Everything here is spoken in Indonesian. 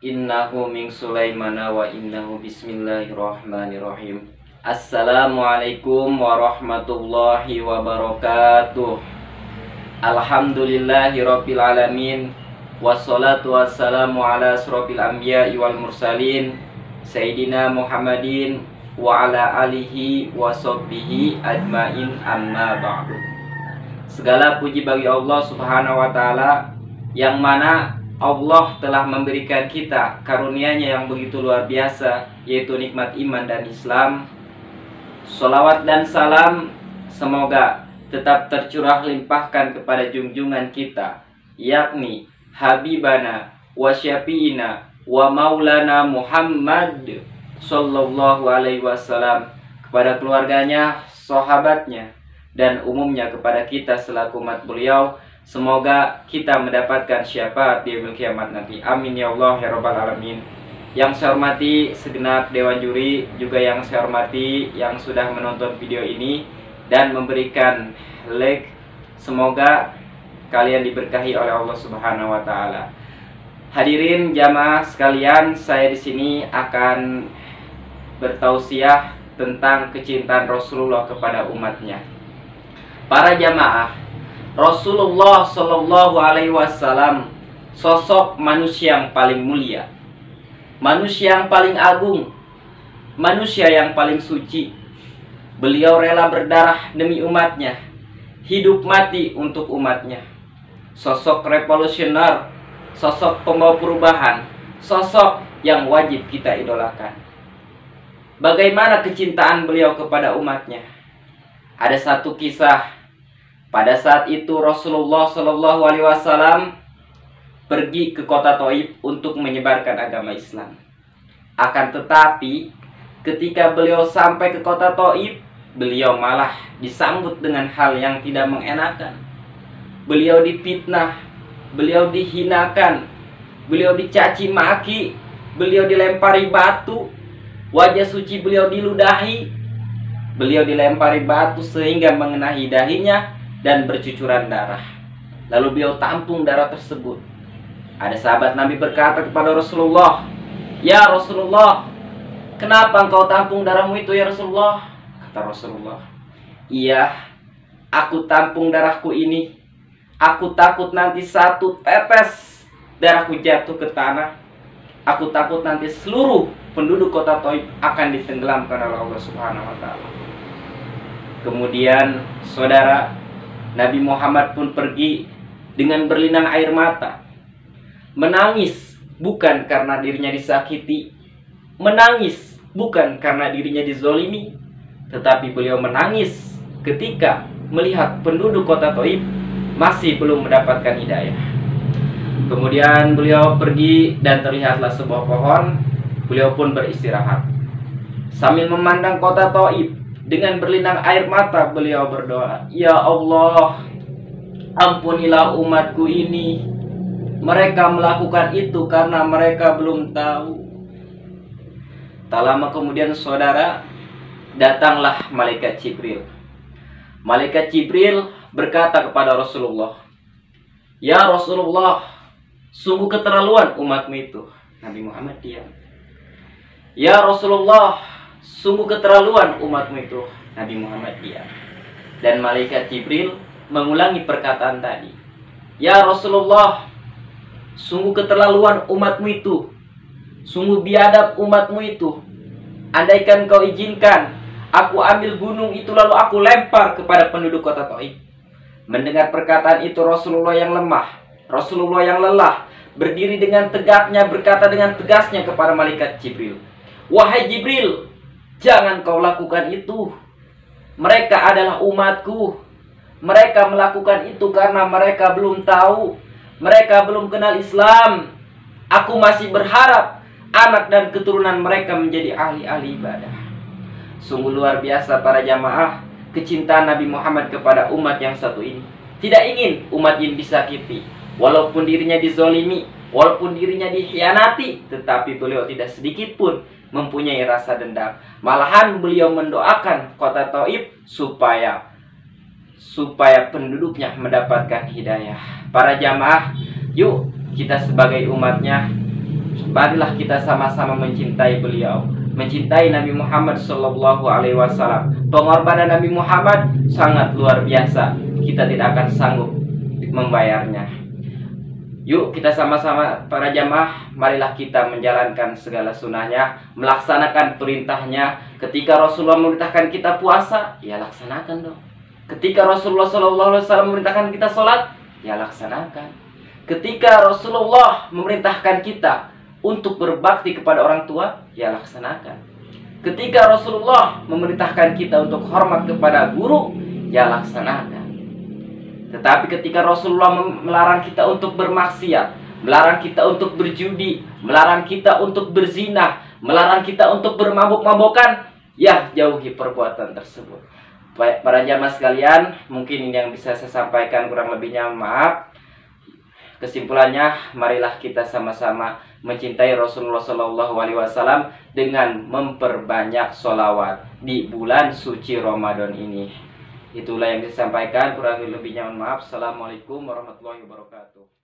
Innahu min Sulaimana wa innahu bismillahirrahmanirrahim. Assalamualaikum warahmatullahi wabarakatuh. Alhamdulillahi alamin. Wassalatu wassalamu ala asrafil anbiya wal mursalin. Sayyidina Muhammadin wa ala alihi wa ajmain amma ba'du. Segala puji bagi Allah subhanahu wa ta'ala Yang mana Allah telah memberikan kita karunia-Nya yang begitu luar biasa, yaitu nikmat iman dan Islam. Salawat dan salam semoga tetap tercurah limpahkan kepada junjungan kita, yakni Habibana wa Syafi'ina wa Maulana Muhammad Sallallahu Alaihi Wasallam kepada keluarganya, sahabatnya, dan umumnya kepada kita selaku umat beliau Semoga kita mendapatkan syafaat di yaumil kiamat nanti. Amin ya Allah ya rabbal alamin. Yang saya hormati segenap dewan juri, juga yang saya hormati yang sudah menonton video ini dan memberikan like. Semoga kalian diberkahi oleh Allah Subhanahu wa taala. Hadirin jamaah sekalian, saya di sini akan bertausiah tentang kecintaan Rasulullah kepada umatnya. Para jamaah, Rasulullah Shallallahu Alaihi Wasallam sosok manusia yang paling mulia, manusia yang paling agung, manusia yang paling suci. Beliau rela berdarah demi umatnya, hidup mati untuk umatnya. Sosok revolusioner, sosok pembawa perubahan, sosok yang wajib kita idolakan. Bagaimana kecintaan beliau kepada umatnya? Ada satu kisah pada saat itu Rasulullah Shallallahu Alaihi Wasallam pergi ke kota Taib untuk menyebarkan agama Islam. Akan tetapi, ketika beliau sampai ke kota Taib, beliau malah disambut dengan hal yang tidak mengenakan. Beliau dipitnah, beliau dihinakan, beliau dicaci maki, beliau dilempari batu, wajah suci beliau diludahi, beliau dilempari batu sehingga mengenai dahinya dan bercucuran darah. Lalu beliau tampung darah tersebut. Ada sahabat Nabi berkata kepada Rasulullah, "Ya Rasulullah, kenapa engkau tampung darahmu itu ya Rasulullah?" Kata Rasulullah, "Iya, aku tampung darahku ini. Aku takut nanti satu tetes darahku jatuh ke tanah. Aku takut nanti seluruh penduduk kota Taib akan ditenggelamkan oleh Allah Subhanahu wa taala." Kemudian saudara Nabi Muhammad pun pergi dengan berlinang air mata. Menangis bukan karena dirinya disakiti. Menangis bukan karena dirinya dizolimi. Tetapi beliau menangis ketika melihat penduduk kota Taib masih belum mendapatkan hidayah. Kemudian beliau pergi dan terlihatlah sebuah pohon. Beliau pun beristirahat. Sambil memandang kota Taib, dengan berlinang air mata beliau berdoa, "Ya Allah, ampunilah umatku ini. Mereka melakukan itu karena mereka belum tahu." Tak lama kemudian saudara, datanglah malaikat Jibril. Malaikat Jibril berkata kepada Rasulullah, "Ya Rasulullah, sungguh keterlaluan umatmu itu." Nabi Muhammad diam. "Ya Rasulullah, Sungguh keterlaluan umatmu itu, Nabi Muhammad dia. Dan malaikat Jibril mengulangi perkataan tadi. Ya Rasulullah, sungguh keterlaluan umatmu itu. Sungguh biadab umatmu itu. Andaikan kau izinkan, aku ambil gunung itu lalu aku lempar kepada penduduk kota Taif. Mendengar perkataan itu Rasulullah yang lemah, Rasulullah yang lelah, berdiri dengan tegaknya berkata dengan tegasnya kepada malaikat Jibril. Wahai Jibril, Jangan kau lakukan itu. Mereka adalah umatku. Mereka melakukan itu karena mereka belum tahu. Mereka belum kenal Islam. Aku masih berharap anak dan keturunan mereka menjadi ahli-ahli ibadah. Sungguh luar biasa para jamaah kecintaan Nabi Muhammad kepada umat yang satu ini. Tidak ingin umat ini disakiti. Walaupun dirinya dizolimi, walaupun dirinya dikhianati, tetapi beliau tidak sedikit pun mempunyai rasa dendam. Malahan beliau mendoakan kota Taib supaya supaya penduduknya mendapatkan hidayah. Para jamaah, yuk kita sebagai umatnya marilah kita sama-sama mencintai beliau, mencintai Nabi Muhammad Shallallahu Alaihi Wasallam. Pengorbanan Nabi Muhammad sangat luar biasa. Kita tidak akan sanggup membayarnya. Yuk kita sama-sama para jamaah Marilah kita menjalankan segala sunnahnya Melaksanakan perintahnya. Ketika Rasulullah memerintahkan kita puasa Ya laksanakan dong. Ketika Rasulullah SAW memerintahkan kita sholat Ya laksanakan. Ketika Rasulullah memerintahkan kita Untuk berbakti kepada orang tua Ya laksanakan. Ketika Rasulullah memerintahkan kita untuk hormat kepada guru Ya laksanakan tetapi ketika Rasulullah melarang kita untuk bermaksiat, melarang kita untuk berjudi, melarang kita untuk berzina, melarang kita untuk bermabuk-mabukan, ya jauhi perbuatan tersebut. Baik, para jamaah sekalian, mungkin ini yang bisa saya sampaikan kurang lebihnya maaf. Kesimpulannya, marilah kita sama-sama mencintai Rasulullah Shallallahu dengan memperbanyak solawat di bulan suci Ramadan ini. Itulah yang disampaikan kurang lebihnya mohon maaf. Assalamualaikum warahmatullahi wabarakatuh.